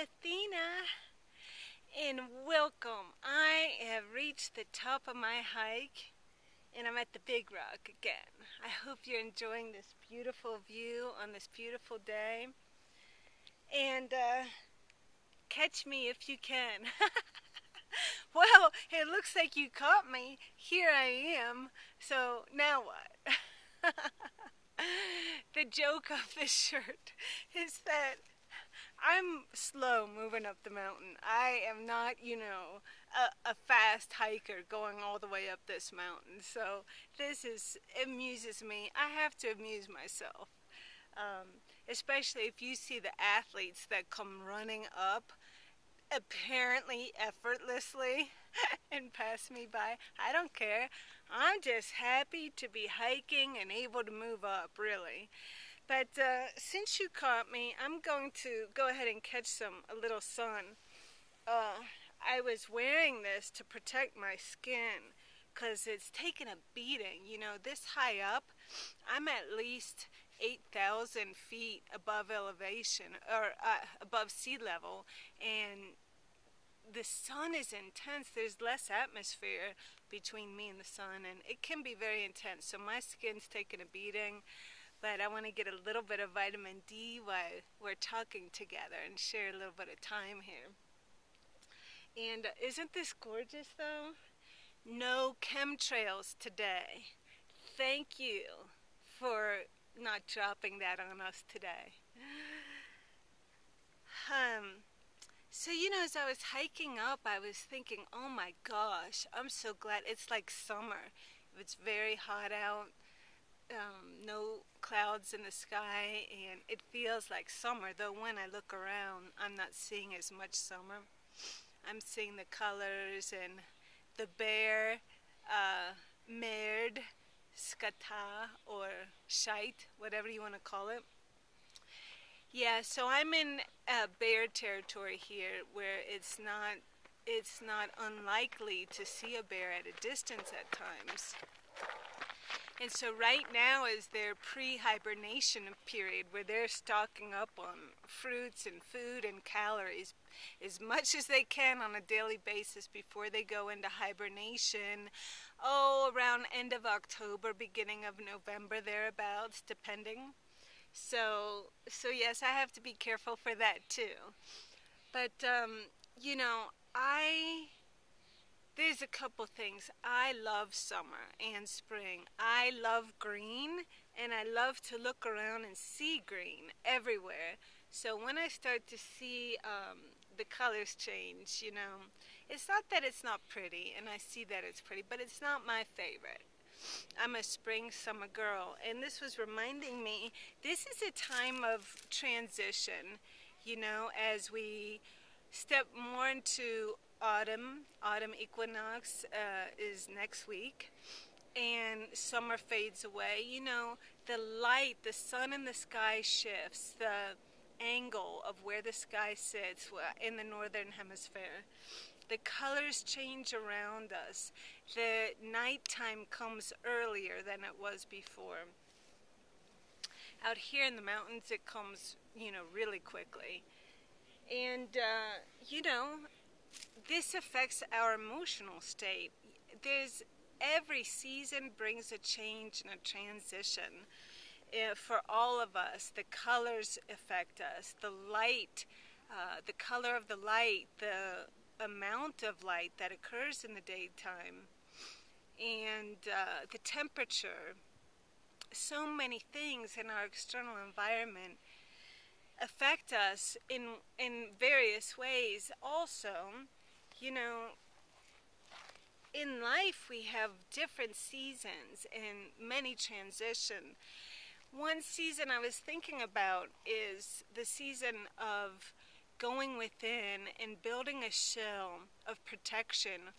Athena and welcome. I have reached the top of my hike and I'm at the Big Rock again. I hope you're enjoying this beautiful view on this beautiful day. And uh, catch me if you can. well, it looks like you caught me. Here I am. So now what? the joke of this shirt is that I'm slow moving up the mountain. I am not, you know, a, a, fast hiker going all the way up this mountain. So this is amuses me. I have to amuse myself, um, especially if you see the athletes that come running up, apparently effortlessly, and pass me by. I don't care. I'm just happy to be hiking and able to move up. Really. But uh, since you caught me, I'm going to go ahead and catch some a little sun. Uh, I was wearing this to protect my skin because it's taken a beating. You know, this high up, I'm at least 8,000 feet above elevation or uh, above sea level, and the sun is intense. There's less atmosphere between me and the sun, and it can be very intense. So my skin's taking a beating but I want to get a little bit of vitamin D while we're talking together and share a little bit of time here. And isn't this gorgeous though? No chemtrails today. Thank you for not dropping that on us today. Um, so, you know, as I was hiking up, I was thinking, oh my gosh, I'm so glad it's like summer. It's very hot out um, no clouds in the sky, and it feels like summer. Though when I look around, I'm not seeing as much summer. I'm seeing the colors and the bear, uh, merd, skata, or shite, whatever you want to call it. Yeah, so I'm in uh, bear territory here, where it's not it's not unlikely to see a bear at a distance at times. And so right now is their pre-hibernation period where they're stocking up on fruits and food and calories as much as they can on a daily basis before they go into hibernation. Oh, around end of October, beginning of November, thereabouts, depending. So, so yes, I have to be careful for that too. But um, you know, I there's a couple things. I love summer and spring. I love green and I love to look around and see green everywhere. So when I start to see um, the colors change, you know, it's not that it's not pretty and I see that it's pretty, but it's not my favorite. I'm a spring summer girl and this was reminding me this is a time of transition, you know, as we step more into autumn. Autumn equinox uh, is next week, and summer fades away. You know, the light, the sun in the sky shifts, the angle of where the sky sits in the northern hemisphere. The colors change around us. The nighttime comes earlier than it was before. Out here in the mountains, it comes, you know, really quickly. And, uh, you know, this affects our emotional state. There's every season brings a change and a transition uh, for all of us. The colors affect us, the light, uh, the color of the light, the amount of light that occurs in the daytime, and uh, the temperature. So many things in our external environment affect us in in various ways. Also, you know, in life we have different seasons and many transition. One season I was thinking about is the season of going within and building a shell of protection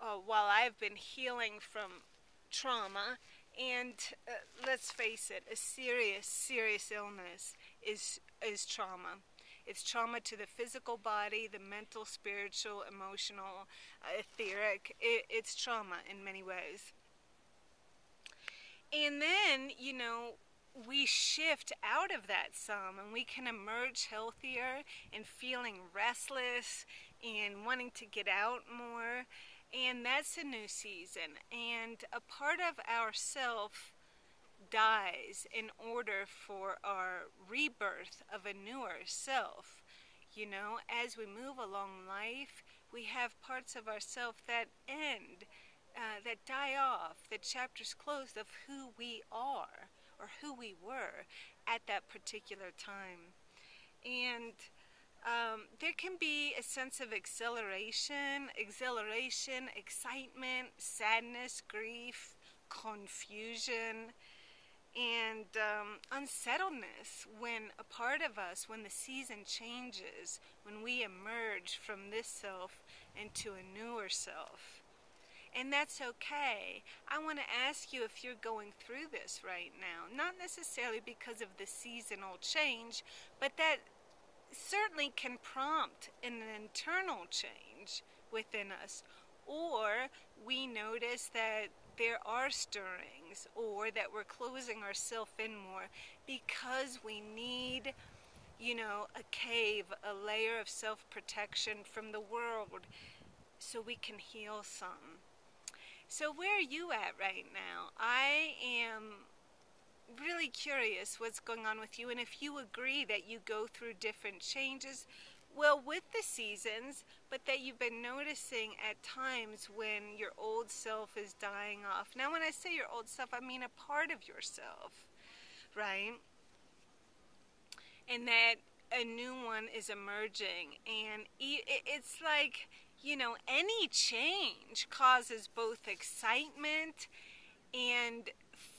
uh, while I've been healing from trauma and uh, let's face it, a serious, serious illness is is trauma. It's trauma to the physical body, the mental, spiritual, emotional, uh, etheric. It, it's trauma in many ways. And then, you know, we shift out of that some and we can emerge healthier and feeling restless and wanting to get out more. And that's a new season. And a part of ourself dies in order for our rebirth of a newer self. You know, as we move along life, we have parts of ourself that end, uh, that die off, the chapters closed of who we are or who we were at that particular time. And um, there can be a sense of exhilaration, exhilaration, excitement, sadness, grief, confusion, and um, unsettledness when a part of us, when the season changes, when we emerge from this self into a newer self. And that's okay. I want to ask you if you're going through this right now. Not necessarily because of the seasonal change, but that certainly can prompt an internal change within us. Or we notice that there are stirrings or that we're closing ourselves in more because we need, you know, a cave, a layer of self protection from the world so we can heal some. So, where are you at right now? I am really curious what's going on with you and if you agree that you go through different changes well with the seasons but that you've been noticing at times when your old self is dying off. Now when i say your old self i mean a part of yourself right? And that a new one is emerging. And it's like you know any change causes both excitement and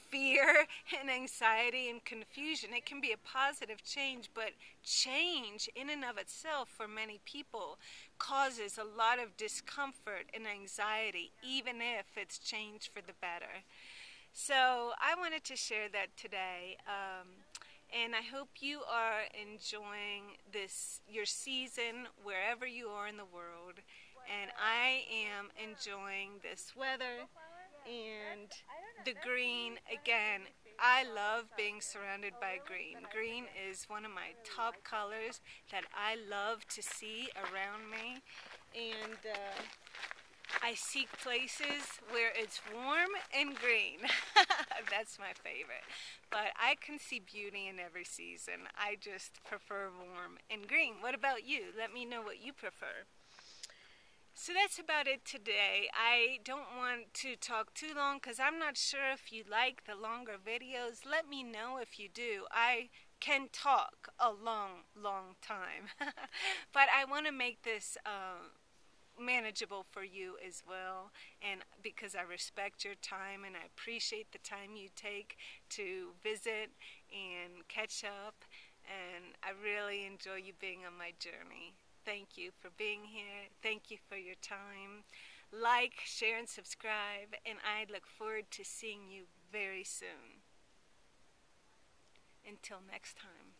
fear and anxiety and confusion. It can be a positive change, but change in and of itself for many people causes a lot of discomfort and anxiety, even if it's change for the better. So I wanted to share that today. Um, and I hope you are enjoying this your season wherever you are in the world. And I am enjoying this weather and the green again I love being surrounded by green. Green is one of my top colors that I love to see around me and uh, I seek places where it's warm and green. That's my favorite. But I can see beauty in every season. I just prefer warm and green. What about you? Let me know what you prefer. So that's about it today. I don't want to talk too long because I'm not sure if you like the longer videos. Let me know if you do. I can talk a long, long time. but I want to make this uh, manageable for you as well. And because I respect your time and I appreciate the time you take to visit and catch up. And I really enjoy you being on my journey. Thank you for being here. Thank you for your time. Like, share, and subscribe, and I look forward to seeing you very soon. Until next time.